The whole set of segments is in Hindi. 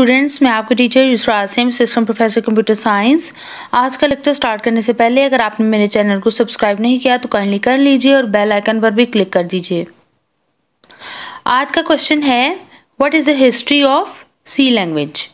स्टूडेंट्स मैं आपके teacher Yusra Asim system professor computer science आज का लेक्चर स्टार्ट करने से पहले अगर आपने मेरे चैनल को सब्सक्राइब नहीं किया तो काइंडली कर लीजिए और बेल आइकन पर भी क्लिक कर दीजिए। आज का क्वेश्चन है what is the history of C language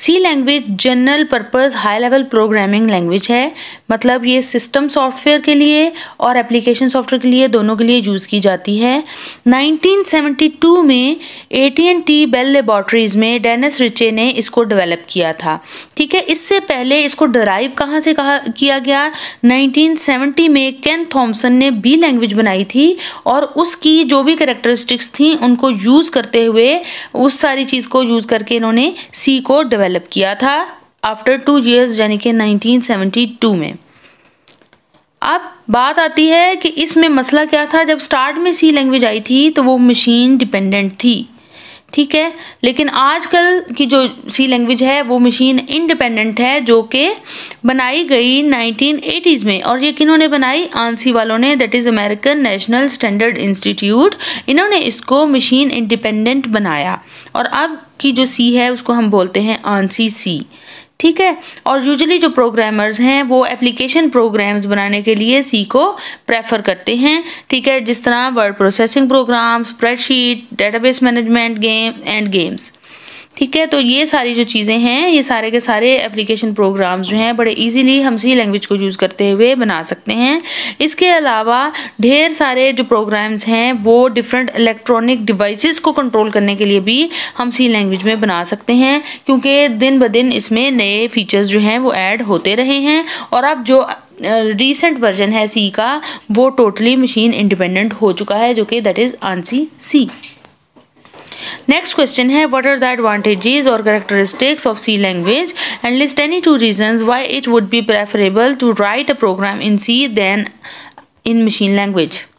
C language general purpose, high level programming language है। मतलब ये सिस्टम सॉफ्टवेयर के लिए और एप्लीकेशन सॉफ्टवेयर के लिए दोनों के लिए यूज़ की जाती है। 1972 में ए टी बेल लेबॉर्ट्रीज में डेनिस रिचे ने इसको डेवलप किया था। ठीक है, इससे पहले इसको डराइव कहाँ से कहा, किया गया? 1970 में कैन थॉम्सन ने बी लैंग्वेज बनाई थी और उसकी जो भी करेक्टरिस्टिक्स थी, उनको यूज़ करते हुए उस सारी चीज़ को यूज़ करके इन्होंने सी को डेवलप डेवलप किया था आफ्टर टू ईयर्स यानी कि 1972 में। अब बात आती है कि इसमें मसला क्या था। जब स्टार्ट में सी लैंग्वेज आई थी तो वो मशीन डिपेंडेंट थी। ठीक है? लेकिन आजकल की जो सी लैंग्वेज है, वो मशीन इंडिपेंडेंट है, जो कि बनाई गई 1980s में और ये किन्होंने बनाई? आंसी वालों ने that is American National Standard Institute इन्होंने इसको मशीन इंडिपेंडेंट बनाया। और अब की जो सी है, उसको हम बोलते हैं आंसी सी ठीक है? और यूजुअली जो प्रोग्रामर्स हैं, वो एप्लीकेशन प्रोग्राम्स बनाने के लिए सी को प्रेफर करते हैं। ठीक है? जिस तरह word processing program spreadsheet database management game and games ठीक है? तो ये सारी जो चीज़ें हैं, ये सारे के सारे एप्लीकेशन प्रोग्राम्स जो हैं, बड़े इजीली हम सी लैंग्वेज को यूज़ करते हुए बना सकते हैं। इसके अलावा ढेर सारे जो प्रोग्राम्स हैं, वो डिफरेंट इलेक्ट्रॉनिक डिवाइसेस को कंट्रोल करने के लिए भी हम सी लैंग्वेज में बना सकते हैं, क्योंकि दिन ब दिन इसमें नए फीचर्स जो हैं, वो ऐड होते रहे हैं। और अब जो रिसेंट वर्जन है सी का, वो टोटली मशीन इंडिपेंडेंट हो चुका है, जो कि that is ANSI C Next question है what are the advantages or characteristics of C language and list any two reasons why it would be preferable to write a program in C than in machine language.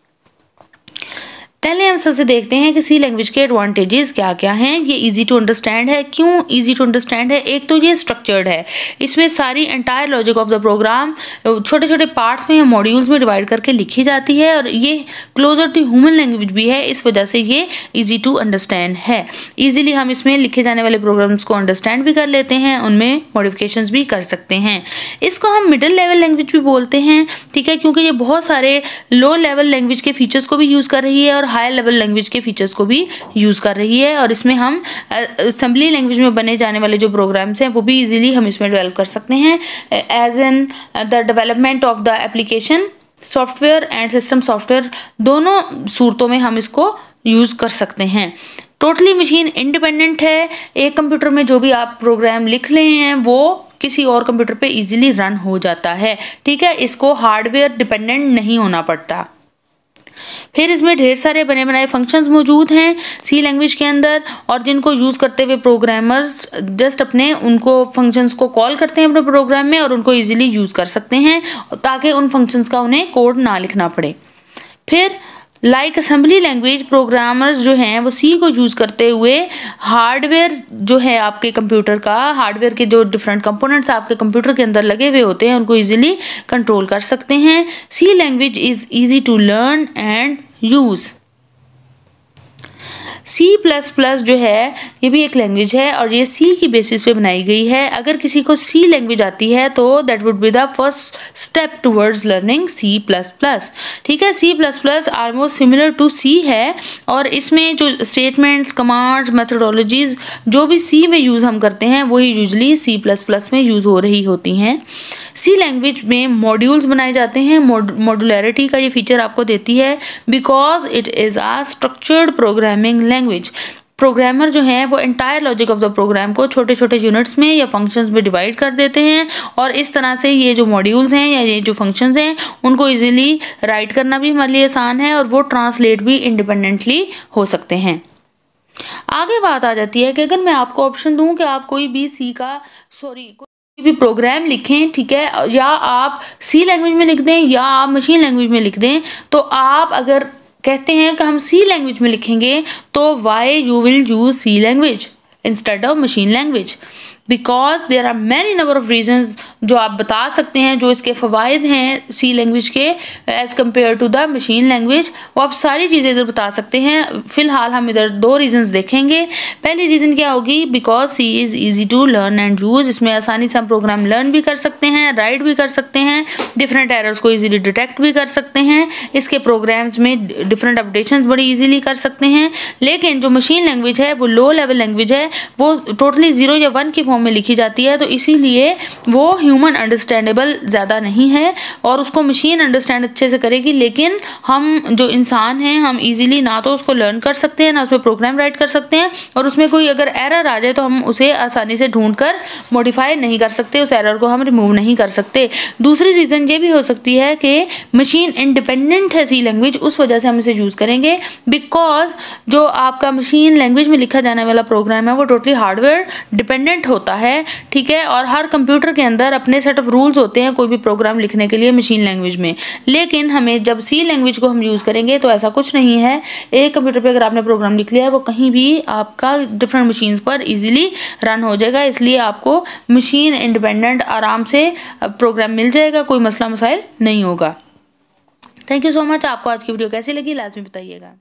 पहले हम सबसे देखते हैं कि सी लैंग्वेज के एडवांटेजेस क्या क्या हैं। ये इजी टू अंडरस्टैंड है। क्यों इजी टू अंडरस्टैंड है? एक तो ये स्ट्रक्चर्ड है। इसमें सारी entire logic of the program छोटे छोटे पार्ट्स में या मॉड्यूल्स में डिवाइड करके लिखी जाती है और ये क्लोजर टू ह्यूमन लैंग्वेज भी है। इस वजह से ये ईजी टू अंडरस्टैंड है। ईजिली हम इसमें लिखे जाने वाले प्रोग्राम्स को अंडरस्टैंड भी कर लेते हैं, उनमें मॉडिफिकेशन भी कर सकते हैं। इसको हम मिडिल लेवल लैंग्वेज भी बोलते हैं, ठीक है? क्योंकि ये बहुत सारे लो लेवल लैंग्वेज के फीचर्स को भी यूज़ कर रही है और हाई लेवल लैंग्वेज के फीचर्स को भी यूज़ कर रही है और इसमें हम असम्बली लैंग्वेज में बने जाने वाले जो प्रोग्राम्स हैं, वो भी इजीली हम इसमें डेवलप कर सकते हैं as an the development of the application software and system software दोनों सूरतों में हम इसको यूज़ कर सकते हैं। टोटली मशीन इंडिपेंडेंट है, एक कंप्यूटर में जो भी आप प्रोग्राम लिख रहे हैं, वो किसी और कंप्यूटर पे इजीली रन हो जाता है। ठीक है, इसको हार्डवेयर डिपेंडेंट नहीं होना पड़ता। फिर इसमें ढेर सारे बने बनाए फ़ंक्शंस मौजूद हैं सी लैंग्वेज के अंदर और जिनको यूज़ करते हुए प्रोग्रामर्स जस्ट अपने उनको फ़ंक्शंस को कॉल करते हैं अपने प्रोग्राम में और उनको ईजिली यूज़ कर सकते हैं ताकि उन फ़ंक्शंस का उन्हें कोड ना लिखना पड़े। फिर लाइक असम्बली लैंग्वेज प्रोग्रामर्स जो हैं, वो सी को यूज़ करते हुए हार्डवेयर जो है आपके कंप्यूटर का हार्डवेयर के जो डिफरेंट कंपोनेंट्स आपके कंप्यूटर के अंदर लगे हुए होते हैं, उनको इजीली कंट्रोल कर सकते हैं। C language is easy to learn and use C plus plus जो है, ये भी एक लैंग्वेज है और ये सी की बेसिस पे बनाई गई है। अगर किसी को सी लैंग्वेज आती है तो that would be the first step towards learning C plus plus ठीक है C plus plus almost similar to C है और इसमें जो स्टेटमेंट्स कमांड्स मेथडोलॉजीज जो भी सी में यूज़ हम करते हैं, वही यूजली सी प्लस प्लस में यूज़ हो रही होती हैं। सी लैंग्वेज में मॉड्यूल्स बनाए जाते हैं मॉड्यूलरिटी का ये फीचर आपको देती है because it is a structured programming language programmer जो हैं, वो entire logic of the program को छोटे छोटे यूनिट्स में या फ़ंक्शंस में डिवाइड कर देते हैं और इस तरह से ये जो मॉड्यूल्स हैं या ये जो फ़ंक्शंस हैं, उनको इजीली राइट करना भी हमारे लिए आसान है और वो ट्रांसलेट भी इंडिपेंडेंटली हो सकते हैं। आगे बात आ जाती है कि अगर मैं आपको ऑप्शन दूँ कि आप कोई भी सी का सॉरी भी प्रोग्राम लिखें, ठीक है? या आप सी लैंग्वेज में लिख दें या आप मशीन लैंग्वेज में लिख दें तो आप अगर कहते हैं कि हम सी लैंग्वेज में लिखेंगे तो why you will use C language instead of machine language because there are many number of reasons जो आप बता सकते हैं, जो इसके फ़वाद हैं सी लैंग्वेज के as compare to the machine language वो आप सारी चीज़ें इधर बता सकते हैं। फ़िलहाल हम इधर दो रीजंस देखेंगे। पहली रीज़न क्या होगी? Because C is easy to learn and use इसमें आसानी से हम प्रोग्राम लर्न भी कर सकते हैं राइट भी कर सकते हैं डिफरेंट एरर्स को ईजिली डिटेक्ट भी कर सकते हैं। इसके प्रोग्राम्स में डिफरेंट अपडेशन बड़ी ईजिली कर सकते हैं। लेकिन जो मशीन लैंग्वेज है, वो लो लेवल लैंग्वेज है, वो टोटली ज़ीरो या वन की फॉर्म में लिखी जाती है तो इसीलिए वो ह्यूमन अंडरस्टैंडेबल ज़्यादा नहीं है और उसको मशीन अंडरस्टैंड अच्छे से करेगी, लेकिन हम जो इंसान हैं, हम इजीली ना तो उसको लर्न कर सकते हैं, ना उसमें प्रोग्राम राइट कर सकते हैं और उसमें कोई अगर एरर आ जाए तो हम उसे आसानी से ढूंढ कर मॉडिफाई नहीं कर सकते, उस एरर को हम रिमूव नहीं कर सकते। दूसरी रीज़न ये भी हो सकती है कि मशीन इंडिपेंडेंट है सी लैंग्वेज उस वजह से हम इसे यूज़ करेंगे बिकॉज़ जो आपका मशीन लैंग्वेज में लिखा जाने वाला प्रोग्राम है, वो टोटली हार्डवेयर डिपेंडेंट होता है, ठीक है? और हर कंप्यूटर के अंदर अपने सेट ऑफ़ रूल्स होते हैं कोई भी प्रोग्राम लिखने के लिए मशीन लैंग्वेज में। लेकिन हमें जब सी लैंग्वेज को हम यूज़ करेंगे तो ऐसा कुछ नहीं है। एक कंप्यूटर पे अगर आपने प्रोग्राम लिख लिया है, वो कहीं भी आपका डिफरेंट मशीन्स पर ईजिली रन हो जाएगा। इसलिए आपको मशीन इंडिपेंडेंट आराम से प्रोग्राम मिल जाएगा, कोई मसला मसाइल नहीं होगा। थैंक यू सो मच आपको आज की वीडियो कैसी लगी, लाजमी बताइएगा।